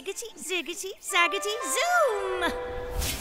ziggity, ziggity, zaggity, zoom!